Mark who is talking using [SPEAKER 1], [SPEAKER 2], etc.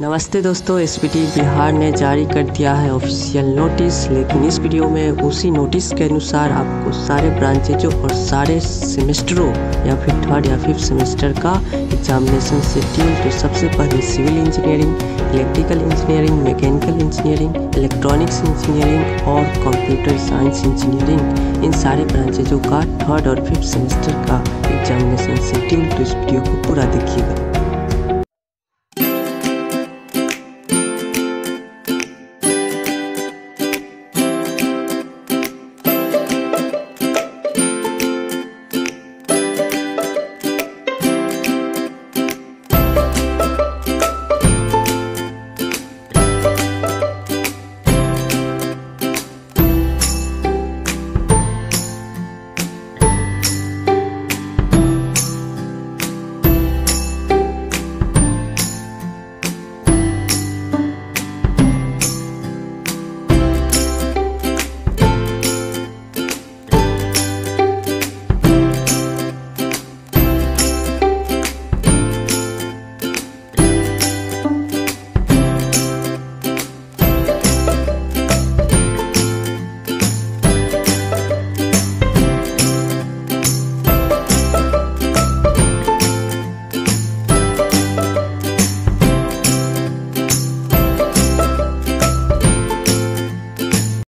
[SPEAKER 1] नमस्ते दोस्तों एस बिहार ने जारी कर दिया है ऑफिशियल नोटिस लेकिन इस वीडियो में उसी नोटिस के अनुसार आपको सारे ब्रांचेजों और सारे सेमेस्टरों या फिर थर्ड या फिफ्थ सेमेस्टर का एग्जामिनेशन शेड्यूल तो सबसे पहले civil engineering electrical engineering mechanical engineering electronics engineering और कंप्यूटर साइंस इंजीनियरिंग इन सारे ब्रांचेजों का थर्ड और फिफ्थ सेमेस्टर का एग्जामिनेशन शेड्यूल तो इस वीडियो को पूरा देखिएगा।